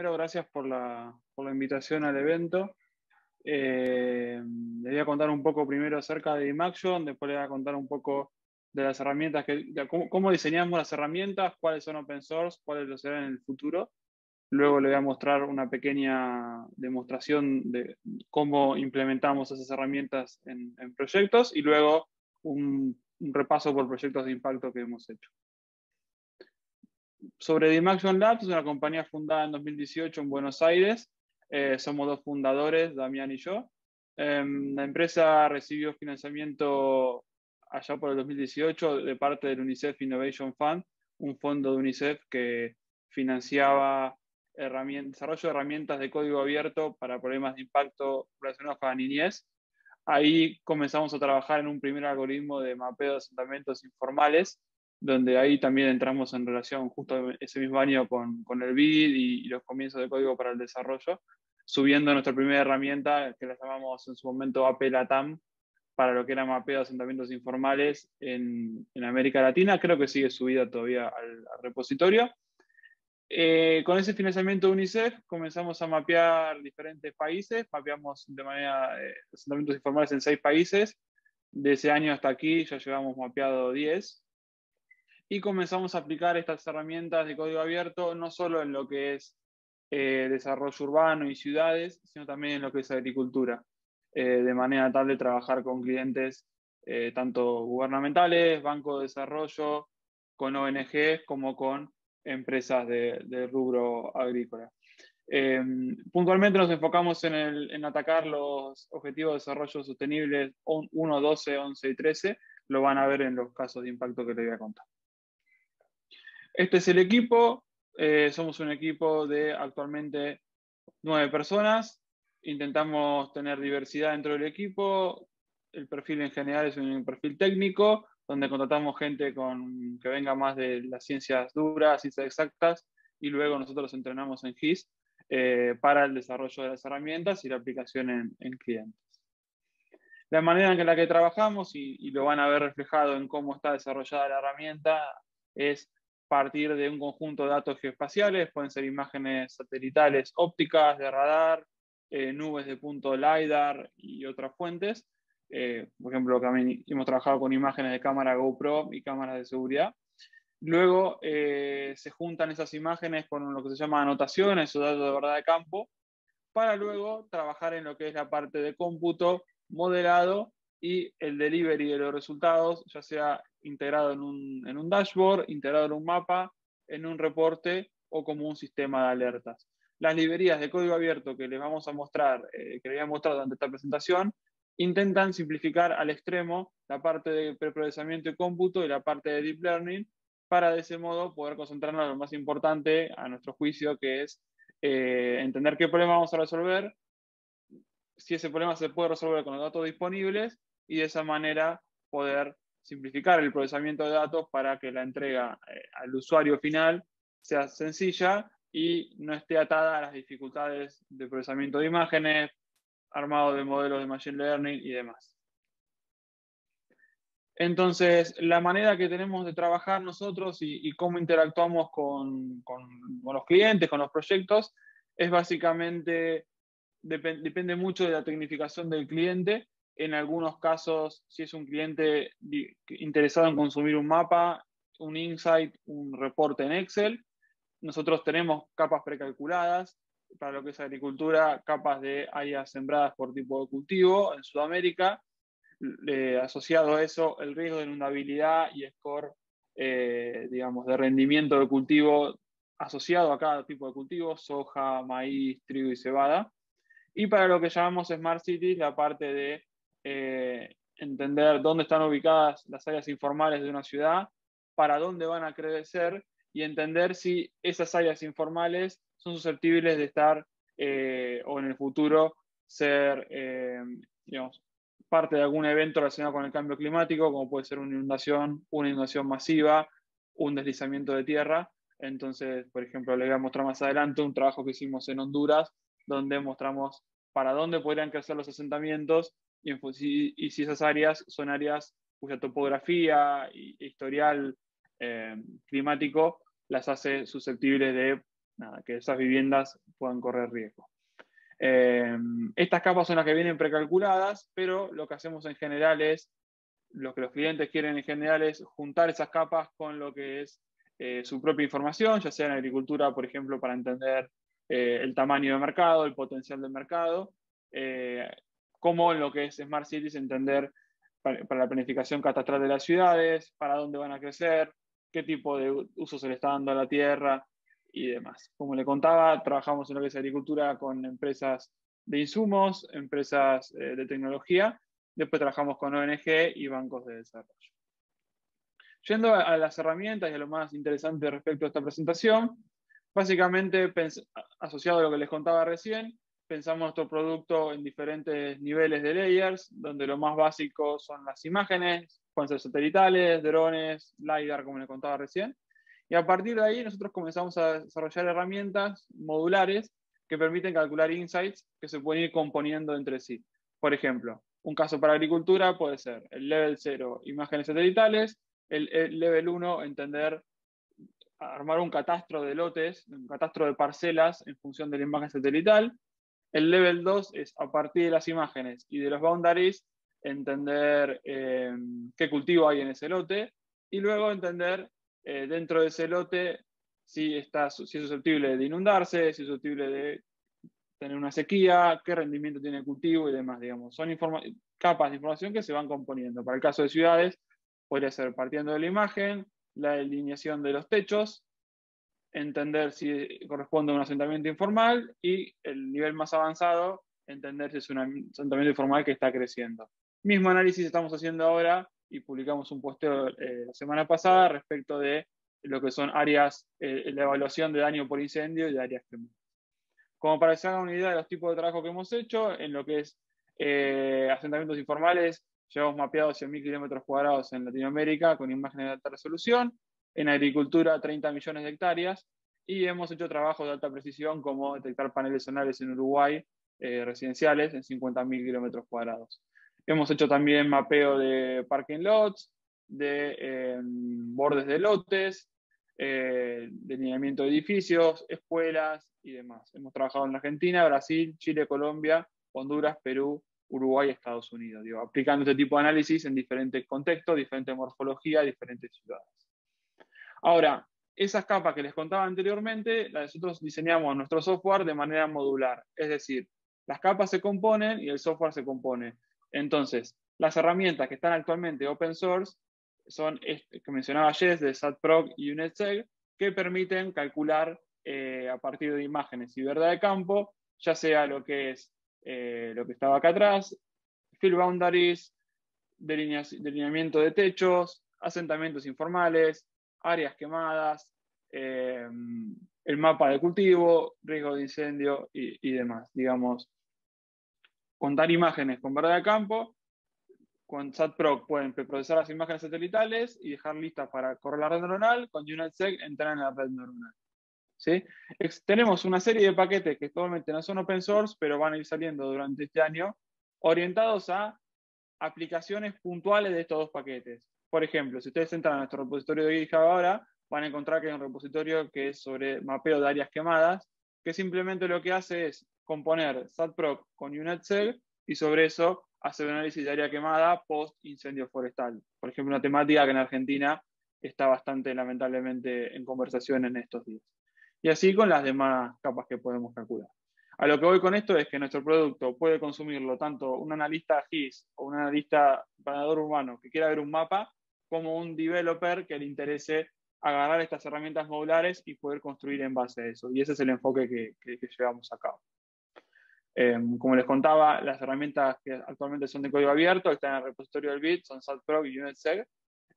primero, gracias por la, invitación al evento. Eh, les voy a contar un poco primero acerca de Imaction, después les voy a contar un poco de las herramientas, que, cómo, diseñamos las herramientas, cuáles son open source, cuáles lo serán en el futuro. Luego les voy a mostrar una pequeña demostración de cómo implementamos esas herramientas en, proyectos y luego un, un repaso por proyectos de impacto que hemos hecho sobre Dimaxion Labs, es una compañía fundada en 2018 en Buenos Aires. Eh, somos dos fundadores, Damián y yo. Em, la empresa recibió financiamiento allá por el 2018 de parte del UNICEF Innovation Fund, un fondo de UNICEF que financiaba desarrollo de herramientas de código abierto para problemas de impacto relacionados con la niñez. Ahí comenzamos a trabajar en un primer algoritmo de mapeo de asentamientos informales donde ahí también entramos en relación justo ese mismo año con, con el BID y, los comienzos de código para el desarrollo, subiendo nuestra primera herramienta que la llamamos en su momento APLATAM para lo que era mapeo de asentamientos informales en, en, América Latina. Creo que sigue subida todavía al, repositorio. Eh, con ese financiamiento de UNICEF comenzamos a mapear diferentes países, mapeamos de manera eh, asentamientos informales en seis países. De ese año hasta aquí ya llevamos mapeado 10 y comenzamos a aplicar estas herramientas de código abierto no solo en lo que es eh, desarrollo urbano y ciudades, sino también en lo que es agricultura, eh, de manera tal de trabajar con clientes eh, tanto gubernamentales, bancos de desarrollo, con ONG, como con empresas de, rubro agrícola. puntualmente nos enfocamos en, en, atacar los objetivos de desarrollo sostenible 1, 12, 11 y 13. Lo van a ver en los casos de impacto que les voy a contar. Este es el equipo. Eh, somos un equipo de actualmente nueve personas. Intentamos tener diversidad dentro del equipo. El perfil en general es un perfil técnico, donde contratamos gente con, que venga más de las ciencias duras, ciencias exactas, y luego nosotros entrenamos en GIS eh, para el desarrollo de las herramientas y la aplicación en, clientes. La manera en la que trabajamos, y, y, lo van a ver reflejado en cómo está desarrollada la herramienta, es partir de un conjunto de datos geoespaciales, pueden ser imágenes satelitales ópticas, de radar, eh, nubes de punto LiDAR y otras fuentes. Eh, por ejemplo, también hemos trabajado con imágenes de cámara GoPro y cámaras de seguridad. Luego eh, se juntan esas imágenes con lo que se llama anotaciones o datos de verdad de campo, para luego trabajar en lo que es la parte de cómputo, modelado y el delivery de los resultados, ya sea integrado en un, dashboard, integrado en un mapa, en un reporte o como un sistema de alertas. Las librerías de código abierto que les vamos a mostrar, eh, que les voy a mostrar durante esta presentación, intentan simplificar al extremo la parte de preprocesamiento y cómputo y la parte de deep learning para de ese modo poder concentrarnos en lo más importante a nuestro juicio, que es eh, entender qué problema vamos a resolver, si ese problema se puede resolver con los datos disponibles y de esa manera poder simplificar el procesamiento de datos para que la entrega eh, al usuario final sea sencilla y no esté atada a las dificultades de procesamiento de imágenes, armado de modelos de Machine Learning y demás. Entonces, la manera que tenemos de trabajar nosotros y, cómo interactuamos con, los clientes, con los proyectos, es básicamente, depende mucho de la tecnificación del cliente en algunos casos, si es un cliente interesado en consumir un mapa, un insight, un reporte en Excel, nosotros tenemos capas precalculadas para lo que es agricultura, capas de áreas sembradas por tipo de cultivo en Sudamérica, asociado a eso el riesgo de inundabilidad y score, eh, digamos, de rendimiento de cultivo asociado a cada tipo de cultivo, soja, maíz, trigo y cebada. Y para lo que llamamos Smart Cities, la parte de eh, entender dónde están ubicadas las áreas informales de una ciudad, para dónde van a crecer y entender si esas áreas informales son susceptibles de estar eh, o en el futuro ser eh, digamos, parte de algún evento relacionado con el cambio climático, como puede ser una inundación, una inundación masiva, un deslizamiento de tierra. Entonces, por ejemplo, le voy a mostrar más adelante un trabajo que hicimos en Honduras, donde mostramos para dónde podrían crecer los asentamientos y, si esas áreas son áreas cuya topografía e historial eh, climático las hace susceptibles de que esas viviendas puedan correr riesgo. Eh, estas capas son las que vienen precalculadas, pero lo que hacemos en general es, lo que los clientes quieren en general es juntar esas capas con lo que es eh, su propia información, ya sea en agricultura, por ejemplo, para entender el tamaño de mercado, el potencial del mercado, como en lo que es Smart Cities, entender para, para, la planificación catastral de las ciudades, para dónde van a crecer, qué tipo de uso se le está dando a la tierra, y demás. Como le contaba, trabajamos en lo que es agricultura con empresas de insumos, empresas eh, de tecnología, después trabajamos con ONG y bancos de desarrollo. Yendo a, las herramientas y a lo más interesante respecto a esta presentación, básicamente asociado a lo que les contaba recién, pensamos nuestro producto en diferentes niveles de layers, donde lo más básico son las imágenes, pueden ser satelitales, drones, LiDAR, como les contaba recién, y a partir de ahí nosotros comenzamos a desarrollar herramientas modulares que permiten calcular insights que se pueden ir componiendo entre sí. Por ejemplo, un caso para agricultura puede ser el level 0, imágenes satelitales, el, level 1, entender, armar un catastro de lotes, un catastro de parcelas en función de la imagen satelital. El level 2 es a partir de las imágenes y de los boundaries, entender eh, qué cultivo hay en ese lote y luego entender eh, dentro de ese lote si, está, si es susceptible de inundarse, si es susceptible de tener una sequía, qué rendimiento tiene el cultivo y demás, digamos. Son capas de información que se van componiendo. Para el caso de ciudades, podría ser partiendo de la imagen, la delineación de los techos, entender si corresponde a un asentamiento informal y el nivel más avanzado, entender si es un asentamiento informal que está creciendo. Mismo análisis estamos haciendo ahora y publicamos un posteo eh, la semana pasada respecto de lo que son áreas, eh, la evaluación de daño por incendio y de áreas quemadas. Como para que se hagan una idea de los tipos de trabajo que hemos hecho, en lo que es eh, asentamientos informales, llevamos mapeados 100.000 kilómetros cuadrados en Latinoamérica con imágenes de alta resolución, en agricultura 30 millones de hectáreas, y hemos hecho trabajos de alta precisión como detectar paneles solares en Uruguay residenciales en 50.000 kilómetros cuadrados. Hemos hecho también mapeo de parking lots, de em, bordes de lotes, eh, delineamiento de edificios, escuelas y demás. Hemos trabajado en Argentina, Brasil, Chile, Colombia, Honduras, Perú, Uruguay y Estados Unidos, aplicando este tipo de análisis en diferentes contextos, diferente morfología, diferentes ciudades. Ahora, esas capas que les contaba anteriormente, nosotros diseñamos nuestro software de manera modular, es decir, las capas se componen y el software se compone. Entonces, las herramientas que están actualmente open source son, que mencionaba Jess, de SATPROC y UNETSEG, que permiten calcular eh, a partir de imágenes y verdad de campo, ya sea lo que es eh, lo que estaba acá atrás, field boundaries, delineamiento de techos, asentamientos informales, áreas quemadas, eh, el mapa de cultivo, riesgo de incendio y, demás. Digamos, contar imágenes con verdad de campo. Con SATPROC pueden preprocesar las imágenes satelitales y dejar listas para correr la red neuronal. Con UNetSec entrar en la red neuronal. ¿Sí? tenemos una serie de paquetes que actualmente no son open source, pero van a ir saliendo durante este año, orientados a aplicaciones puntuales de estos dos paquetes. Por ejemplo, si ustedes entran a nuestro repositorio de GitHub ahora, van a encontrar que hay un repositorio que es sobre mapeo de áreas quemadas, que simplemente lo que hace es componer SATPROC con UNetSeg y sobre eso hacer un análisis de área quemada post incendio forestal. Por ejemplo, una temática que en Argentina está bastante lamentablemente en conversación en estos días. Y así con las demás capas que podemos calcular. A lo que voy con esto es que nuestro producto puede consumirlo tanto un analista GIS o un analista planador urbano que quiera ver un mapa, como un developer que le interese agarrar estas herramientas modulares y poder construir en base a eso. Y ese es el enfoque que, llevamos a cabo. Em, como les contaba, las herramientas que actualmente son de código abierto, están en el repositorio del BIT, son SATPRO y UNetSeg,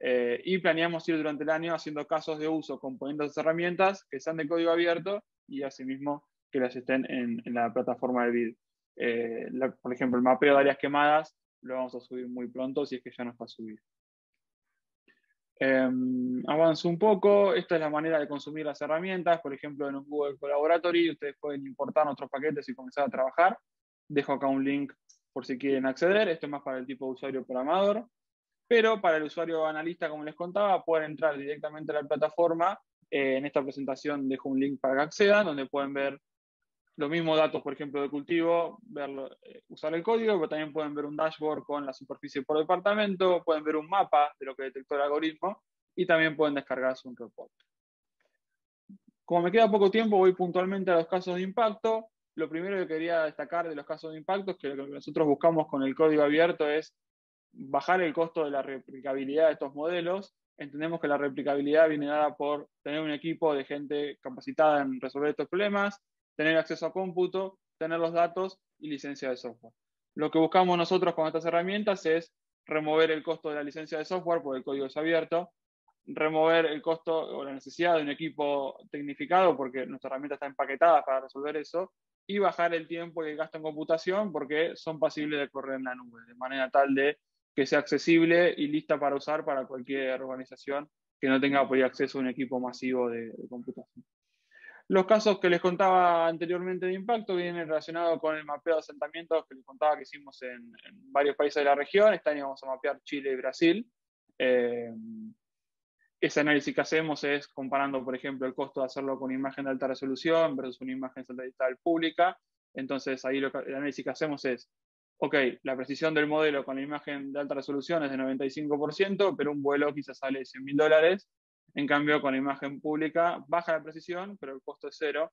eh, y planeamos ir durante el año haciendo casos de uso componiendo esas herramientas que sean de código abierto y asimismo que las estén en, la plataforma del BID. Eh, por ejemplo, el mapeo de áreas quemadas lo vamos a subir muy pronto si es que ya no está subido. Em, avanzo un poco, esta es la manera de consumir las herramientas, por ejemplo en un Google Collaboratory ustedes pueden importar otros paquetes y comenzar a trabajar. Dejo acá un link por si quieren acceder, esto es más para el tipo de usuario programador, pero para el usuario analista, como les contaba, pueden entrar directamente a la plataforma Eh, en esta presentación dejo un link para que accedan, donde pueden ver los mismos datos, por ejemplo, de cultivo, eh, usar el código, pero también pueden ver un dashboard con la superficie por departamento, pueden ver un mapa de lo que detectó el algoritmo y también pueden descargarse un report. Como me queda poco tiempo, voy puntualmente a los casos de impacto. Lo primero que quería destacar de los casos de impacto es que lo que nosotros buscamos con el código abierto es bajar el costo de la replicabilidad de estos modelos. Entendemos que la replicabilidad viene dada por tener un equipo de gente capacitada en resolver estos problemas, tener acceso a cómputo, tener los datos y licencia de software. Lo que buscamos nosotros con estas herramientas es remover el costo de la licencia de software, porque el código es abierto, remover el costo o la necesidad de un equipo tecnificado, porque nuestra herramienta está empaquetada para resolver eso, y bajar el tiempo y el gasto en computación, porque son pasibles de correr en la nube, de manera tal de que sea accesible y lista para usar para cualquier organización que no tenga por acceso a un equipo masivo de, computación. Los casos que les contaba anteriormente de impacto vienen relacionados con el mapeo de asentamientos que les contaba que hicimos en, varios países de la región. Este año vamos a mapear Chile y Brasil. Eh, ese análisis que hacemos es comparando, por ejemplo, el costo de hacerlo con imagen de alta resolución versus una imagen satelital pública. Entonces, ahí lo el análisis que hacemos es ok, la precisión del modelo con la imagen de alta resolución es de 95%, pero un vuelo quizás sale 100 mil dólares. En cambio, con la imagen pública baja la precisión, pero el costo es cero.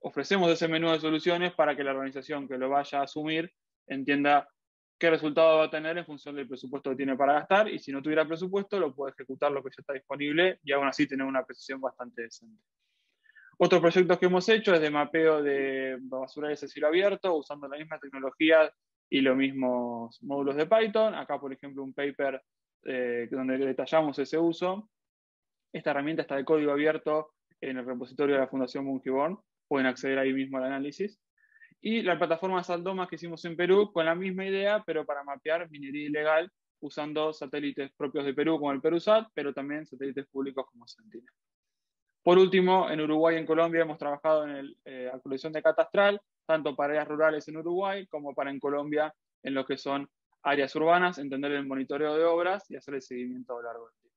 Ofrecemos ese menú de soluciones para que la organización que lo vaya a asumir entienda qué resultado va a tener en función del presupuesto que tiene para gastar y si no tuviera presupuesto lo puede ejecutar lo que ya está disponible y aún así tener una precisión bastante decente. Otros proyectos que hemos hecho es de mapeo de basurales de cielo abierto usando la misma tecnología y los mismos módulos de Python. Acá, por ejemplo, un paper eh, donde detallamos ese uso. Esta herramienta está de código abierto en el repositorio de la Fundación Bungiborn. Pueden acceder ahí mismo al análisis. Y la plataforma Saldoma que hicimos en Perú con la misma idea, pero para mapear minería ilegal usando satélites propios de Perú como el Perusat, pero también satélites públicos como Sentinel. Por último, en Uruguay y en Colombia hemos trabajado en la eh, actualización de catastral, tanto para áreas rurales en Uruguay como para en Colombia en lo que son áreas urbanas, entender el monitoreo de obras y hacer el seguimiento a lo largo del tiempo.